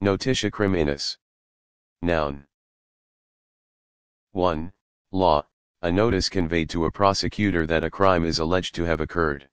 Notitia criminis. Noun. 1. Law, a notice conveyed to a prosecutor that a crime is alleged to have occurred.